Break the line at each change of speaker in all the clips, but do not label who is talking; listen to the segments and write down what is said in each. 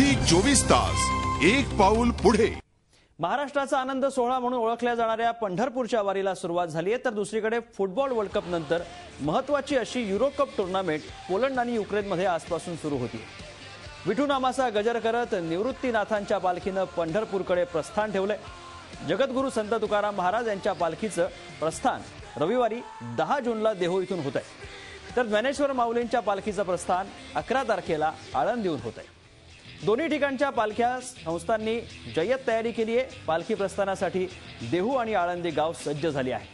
Zee चोवीस तास एक पाऊल पुढे.
महाराष्ट्राचा आनंद सोहळा म्हणून ओळखल्या जाणाऱ्या पंढरपूरच्या वारीला सुरुवात झाली आहे. तर दुसरीकडे फुटबॉल वर्ल्ड कप नंतर महत्वाची अशी युरो कप टुर्नामेंट पोलंड आणि युक्रेनमध्ये आजपासून सुरू होती. विठूनामाचा गजर करत निवृत्तीनाथांच्या पालखीनं पंढरपूरकडे प्रस्थान ठेवलंय. जगद्गुरू संत तुकाराम महाराज यांच्या पालखीचं प्रस्थान रविवारी दहा जूनला देहू इथून होत आहे तर ज्ञानेश्वर माऊलींच्या पालखीचं प्रस्थान अकरा तारखेला आळंदीहून होत आहे दोन्ही ठिकाणच्या पालख्या संस्थांनी जय्यत तयारी केली आहे. पालखी प्रस्थानासाठी देहू आणि आळंदी गाव सज्ज झाली आहे.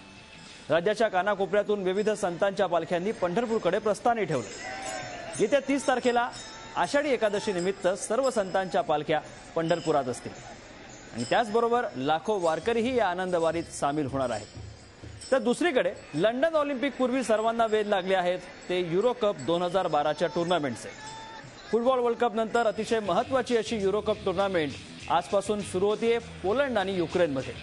राज्याच्या कानाकोपऱ्यातून विविध संतांच्या पालख्यांनी पंढरपूरकडे प्रस्थाने ठेवलं. येत्या तीस तारखेला आषाढी एकादशी निमित्त सर्व संतांच्या पालख्या पंढरपुरात असतील. आणि त्याचबरोबर लाखो वारकरीही या आनंदवारीत सामील होणार आहेत. तर दुसरीकडे लंडन ऑलिम्पिक पूर्वी सर्वांना वेध लागले आहेत. ते युरो कप दोन हजार बाराच्या टुर्नामेंटचे. फुटबॉल वर्ल्ड कप नंतर अतिशय महत्वाची अशी युरो कप टुर्नामेंट आजपासून सुरू होतीये पोलंड आणि युक्रेनमध्ये.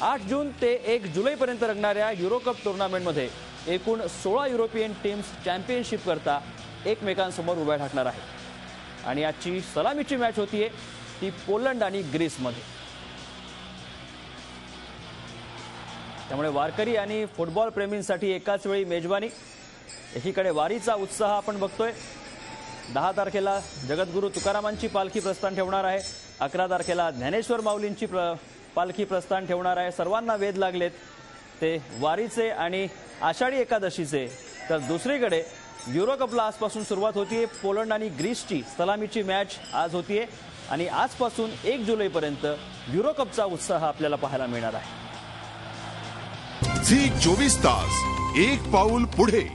आठ जून ते एक जुलैपर्यंत रंगणाऱ्या युरो कप टुर्नामेंटमध्ये एकूण सोळा युरोपियन टीम्स चॅम्पियनशिप करता एकमेकांसमोर उभ्या ठाकणार आहेत. आणि आजची सलामीची मॅच होतीये ती पोलंड आणि ग्रीसमध्ये. त्यामुळे वारकरी आणि फुटबॉल प्रेमींसाठी एकाच वेळी मेजवानी. एकीकडे वारीचा उत्साह आपण बघतोय. दहा तारखेला जगद्गुरू तुकारामांची पालखी प्रस्थान ठेवणार आहे. अकरा तारखेला ज्ञानेश्वर माऊलींची प्र पालखी प्रस्थान ठेवणार आहे. सर्वांना वेध लागलेत. ते वारीचे आणि आषाढी एकादशीचे. तर दुसरीकडे युरो कपला आजपासून सुरुवात होतीये. पोलंड आणि ग्रीसची सलामीची मॅच आज होतीये. आणि आजपासून एक जुलैपर्यंत युरो कपचा उत्साह आपल्याला पाहायला मिळणार आहे.
झी चोवीस तास एक पाऊल पुढे.